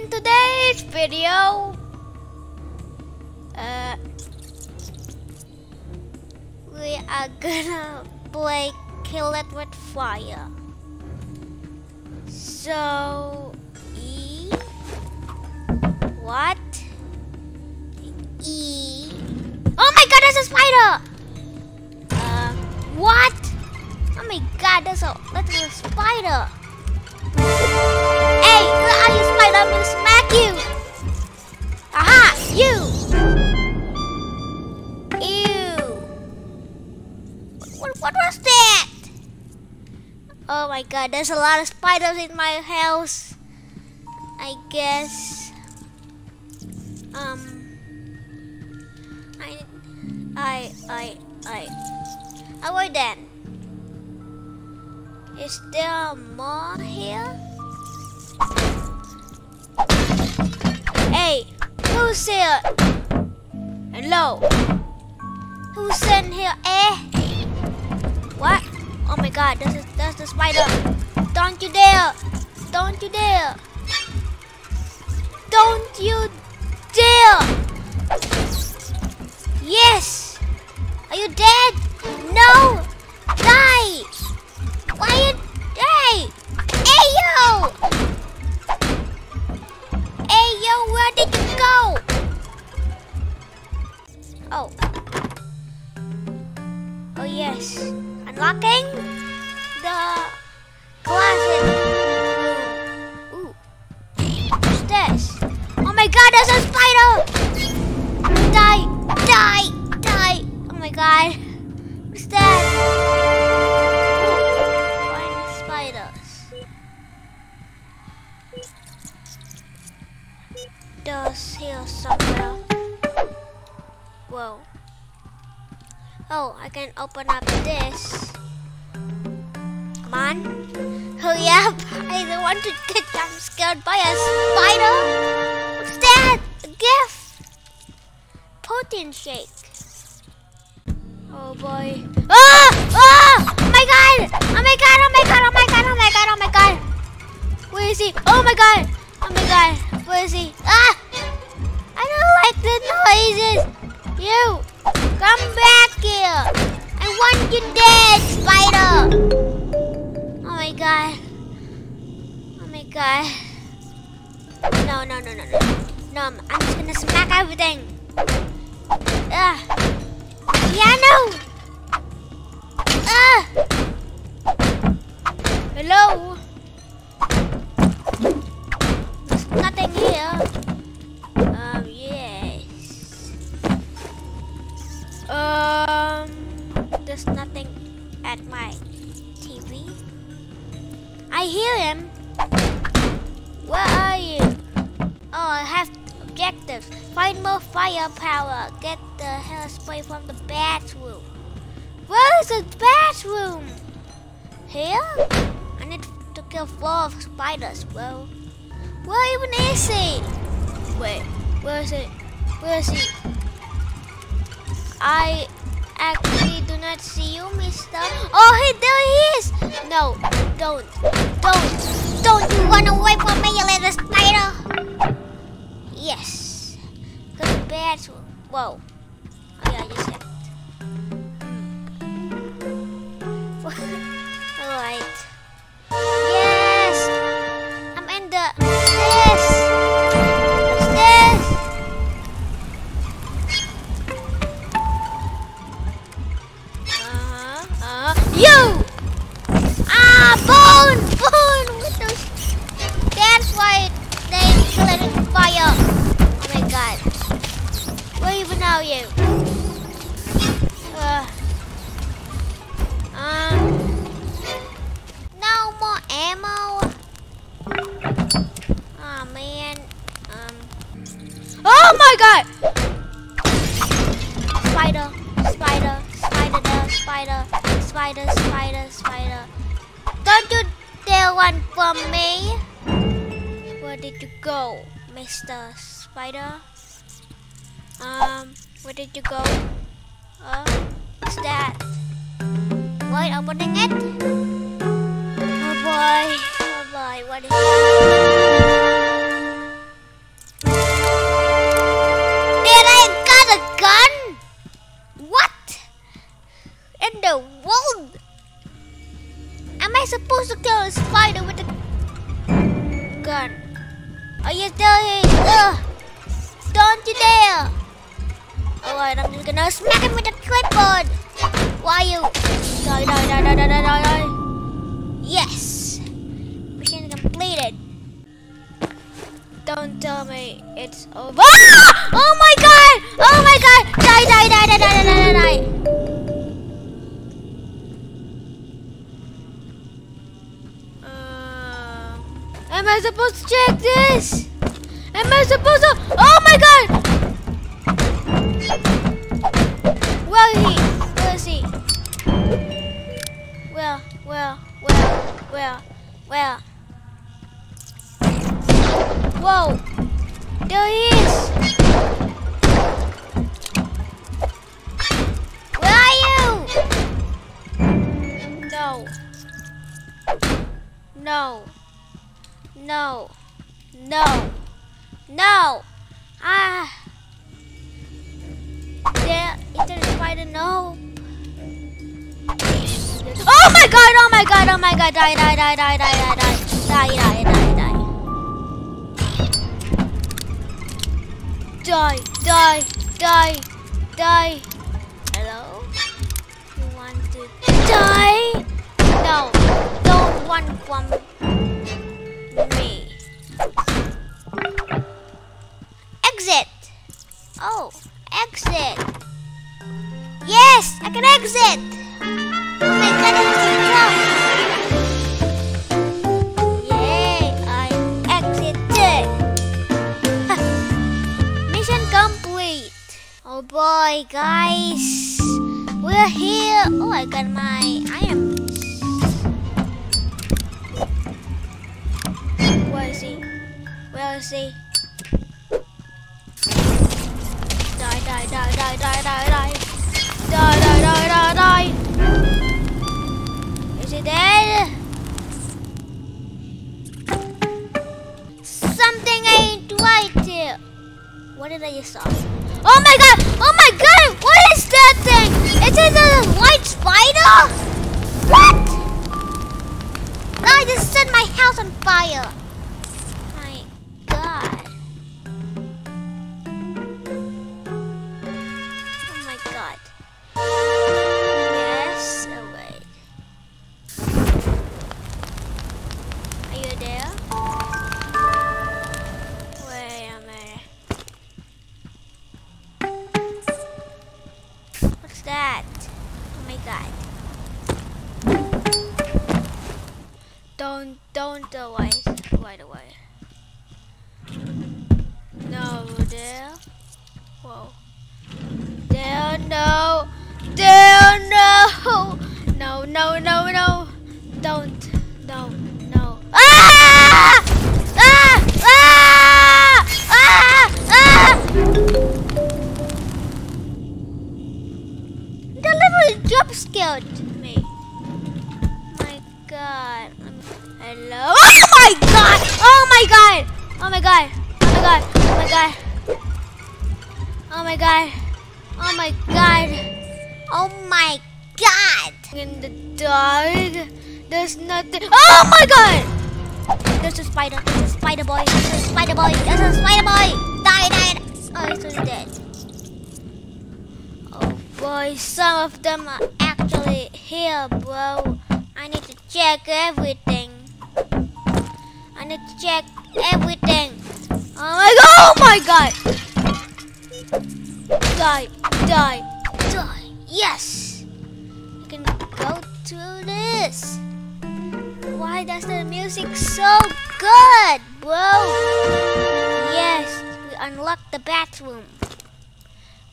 in today's video, uh, we are gonna play Kill It With Fire. So, E, what? E, oh my god, there's a spider! Uh, what? Oh my god, there's a, there's a spider! You! Ew! What, what was that? Oh my god, there's a lot of spiders in my house. I guess. Um. I. I. I. I. Oh, wait then. Is there more here? Who's here? Hello? Who's in here? Eh? What? Oh my god, that's, a, that's the spider. Don't you dare! Don't you dare! Don't you dare! Oh my. What's that? Ooh. Find spiders. Does here somewhere. Whoa. Oh, I can open up this. Come on. Oh, Hurry up. I don't want to get jump scared by a spider. What's that? A gift. Protein shake. Oh boy. Ah! Ah! Oh my god! Oh my god! Oh my god! Oh my god! Oh my god! Oh my god! Where is he? Oh my god! Oh my god! Where is he? Ah! I don't like the noises! You! Come back here! I want you dead, spider! Oh my god. Oh my god. No, no, no, no, no. No, I'm I'm just gonna smack everything. Ugh. Yeah! Ah! Hello? There's nothing here. Um, yes. Um, there's nothing at my TV. I hear him. Where are you? Oh, I have objectives. Find more firepower. Get the hair spray from the bathroom. Where is the bathroom? Here? I need to kill four spiders, bro. Where even is he? Wait, where is it? Where is he? I actually do not see you, mister. Oh, hey, there he is! No, don't, don't, don't you run away from me, you little spider! Yes. Go to bed. Whoa. Oh, yeah, just said. Hmm. fix the spider. Um, where did you go? Uh, what's that? Wait, opening it? Oh boy, oh boy, what is that? Did I got a gun? What? In the world? Am I supposed to kill a spider with a gun? Are you still here? Ugh. Don't you dare! Alright, I'm just gonna smack him with the clipboard! Why you? Die, die, die, die, die, die, die, die. Yes! Mission completed. Don't tell me it's over. Ah! Oh my god! Oh my god! Die, die, die, die, die, die, die, die. Am I supposed to check this? Am I supposed to? Oh my god! Is he? Is he? Where? Where? Where? Where? Where? Whoa! There he is! Where are you? No. No. No. No. No! Ah! There, a spider? No. Oh my god! Oh my god! Oh my god! Die! Die! Die! Die! Die! Die! Die! Die! Die! Die! Die! Die! Die! Die! Die! Hello? You want to die? No! Don't run from exit! Yes! I can exit! Oh my god, I can jump! Yay! I exited! Mission complete! Oh boy, guys! We're here! Oh, I got my iron. Where is he? Where is he? Die, die, die, die, die, die, die. Die, die, die. Is he dead? Something ain't right here. What did I just saw? Oh my god! Oh my god! What is that thing? Is it a white spider? What? I just set my house on fire. There, no. There, no. No, no, no, no. Don't. No, no. Ah! Ah! Ah! Ah! Ah! The little jump scared me. My God. Hello. Oh my God! Oh my God! Oh my God! Oh my God! Oh my God! Oh my God! Oh my God! Oh my God! Oh my god. In the dark, there's nothing. Oh my God! There's a spider. There's a spider boy. There's a spider boy. There's a spider boy. Die, die. Oh, he's already dead. Oh boy, some of them are actually here, bro. I need to check everything. I need to check everything. Oh my god! Oh my god! Die, die, die. Yes! We can go through this. Why does the music so good, bro? Yes, we unlocked the bathroom.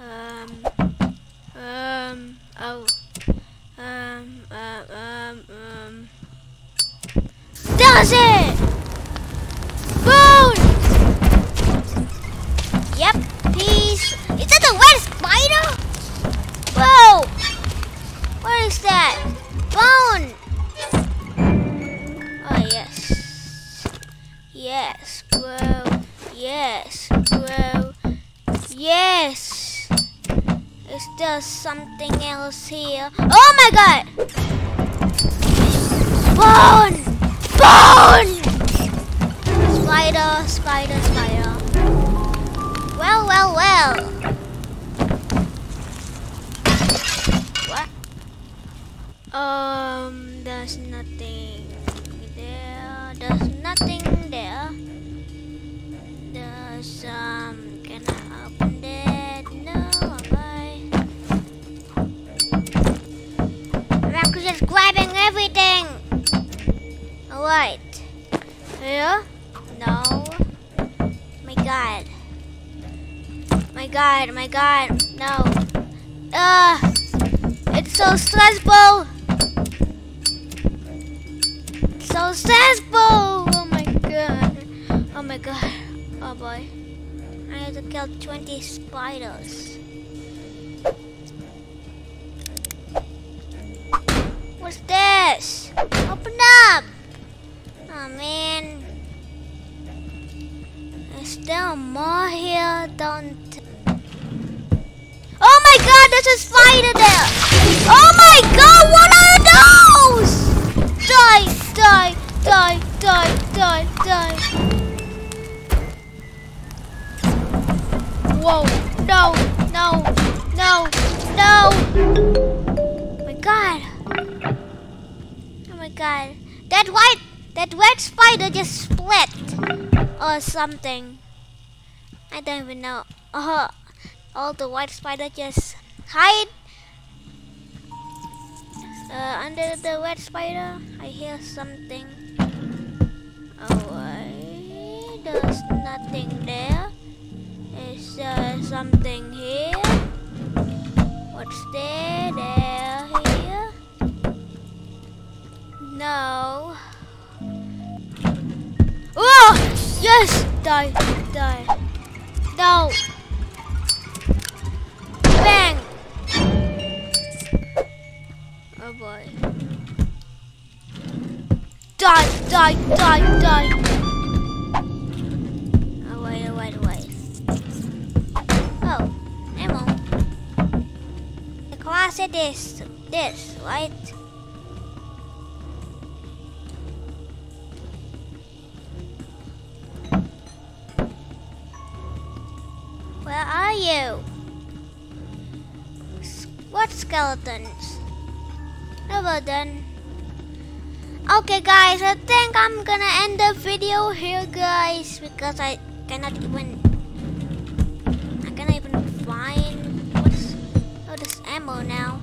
Um, um, oh, um, um, um, um. Does it? Is that? Bone! Oh, yes. Yes, bro. Yes, bro. Yes! Is there something else here? Oh my god! Bone! Bone! spider, spider, spider. Well, well, well. Um, there's nothing there. There's nothing there. There's um. Can I open that? No, am I? I'm just grabbing everything. Alright. Here? No. My god. My god, my god. No. Ah! it's so stressful! So stressful! Oh my god. Oh my god. Oh boy. I have to kill 20 spiders. What's this? Open up! Oh man. Is there more here? Don't. Oh my god, there's a spider there! Oh my something. I don't even know. Uh, all the white spider just hide uh, under the red spider. I hear something. Oh, there's nothing there. Is there something here? What's there? There, here? No. Yes! Die! Die! No! Bang! Oh boy. Die! Die! Die! Die! Oh wait, oh oh wait. Oh. The class is this, this, right? Skeletons? Never done. Okay guys, I think I'm gonna end the video here guys because I cannot even I cannot even find what's oh this ammo now.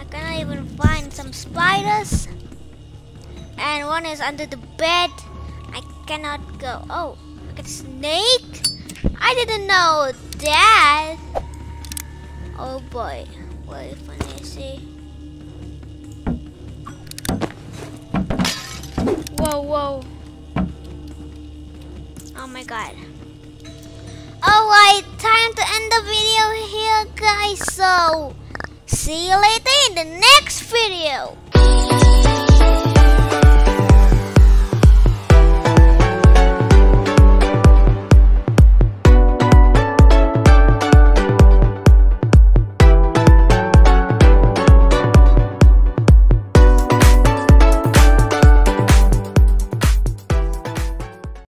I cannot even find some spiders and one is under the bed. I cannot go. Oh, look at snake. I didn't know that. Oh boy. Wait, let me see. Whoa, whoa. Oh my god. Alright, time to end the video here, guys. So, see you later in the next video.